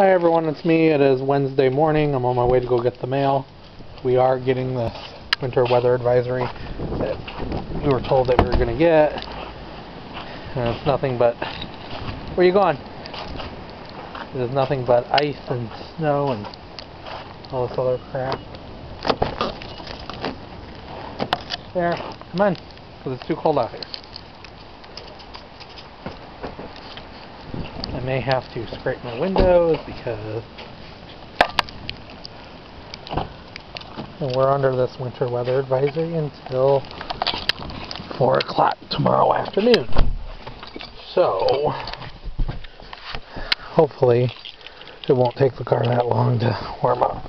Hi everyone, it's me. It is Wednesday morning. I'm on my way to go get the mail. We are getting this winter weather advisory that we were told that we were going to get. And it's nothing but... Where are you going? It is nothing but ice and snow and all this other crap. There, come on, because it's too cold out here. I may have to scrape my windows because we're under this winter weather advisory until 4 o'clock tomorrow afternoon. So, hopefully it won't take the car that long to warm up.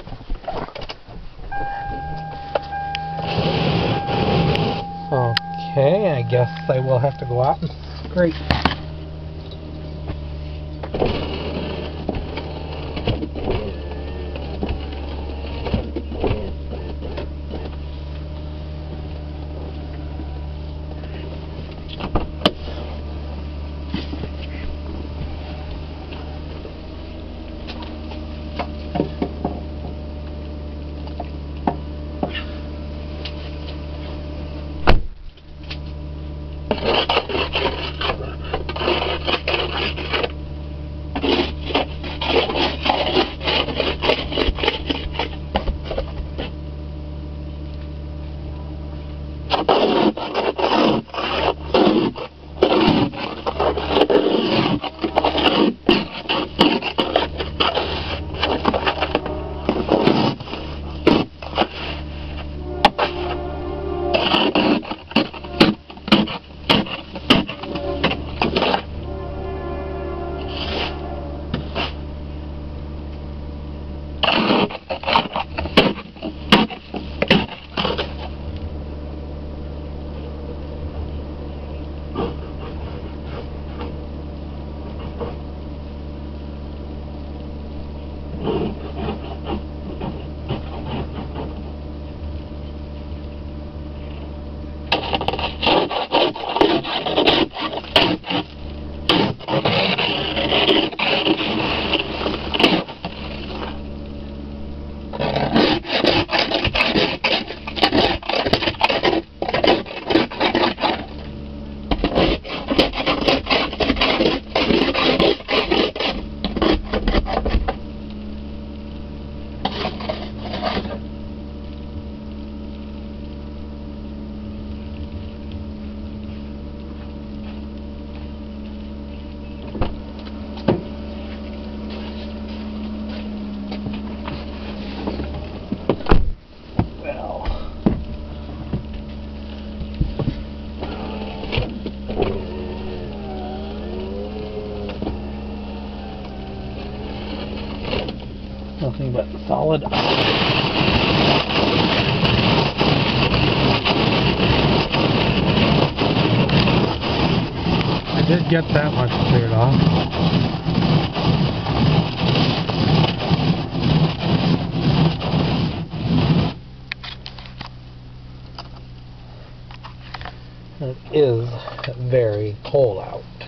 Okay, I guess I will have to go out and scrape. Well. Nothing but solid I did get that much cleared off. It is very cold out.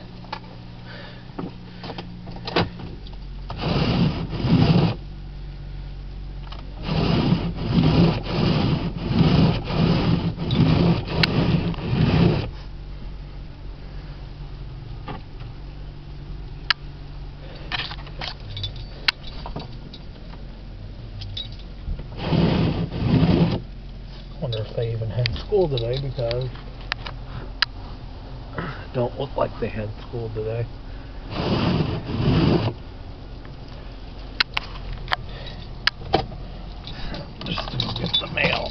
They even had school today because don't look like they had school today. Just to go get the mail.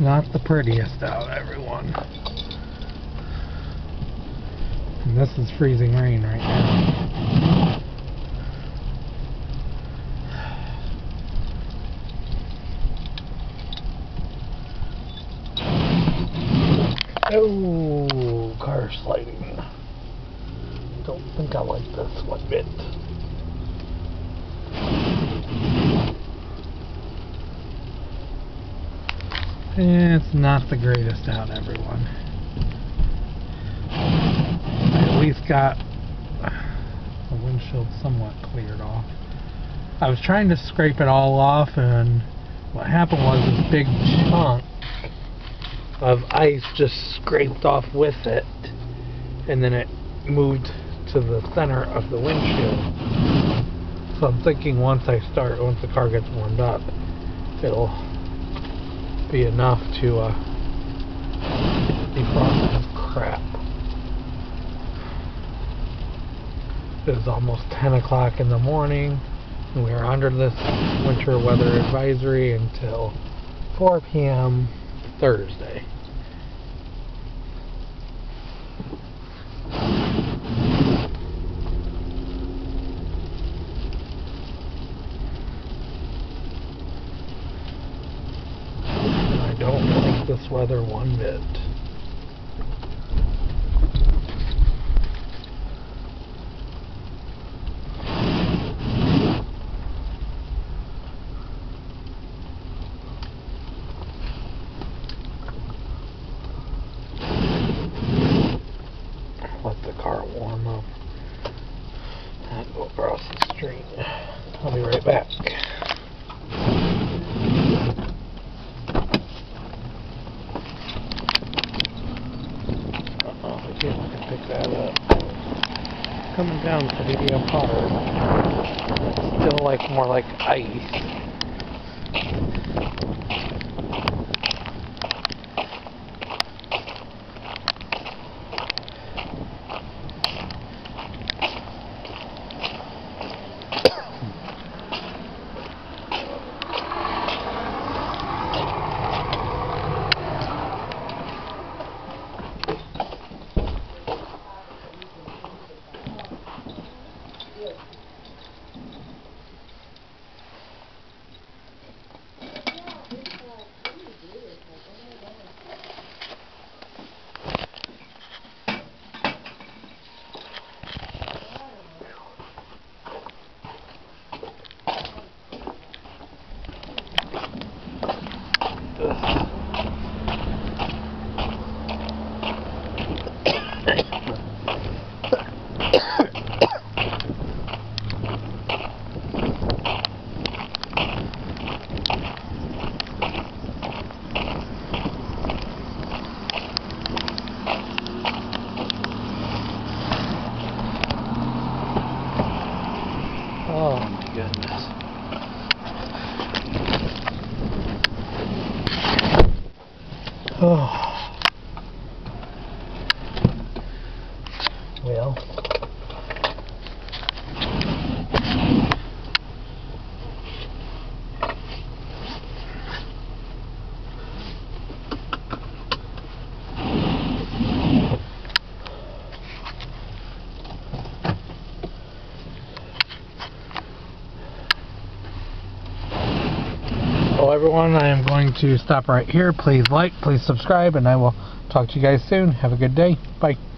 Not the prettiest out, everyone. And this is freezing rain right now. Oh, car sliding. Don't think I like this one bit. It's not the greatest out, everyone. I at least got the windshield somewhat cleared off. I was trying to scrape it all off, and what happened was this big chunk of ice just scraped off with it, and then it moved to the center of the windshield. So I'm thinking once I start, once the car gets warmed up, it'll be enough to uh, defrost this crap. It is almost 10 o'clock in the morning, and we are under this winter weather advisory until 4 p.m. Thursday. And I don't like this weather one bit. Let the car warm up. And go across the street. I'll be right back. Uh-oh, I see if I can pick that up. Coming down to pretty hard. Still like more like ice. Well, everyone, I am going to stop right here. Please like, please subscribe, and I will talk to you guys soon. Have a good day. Bye.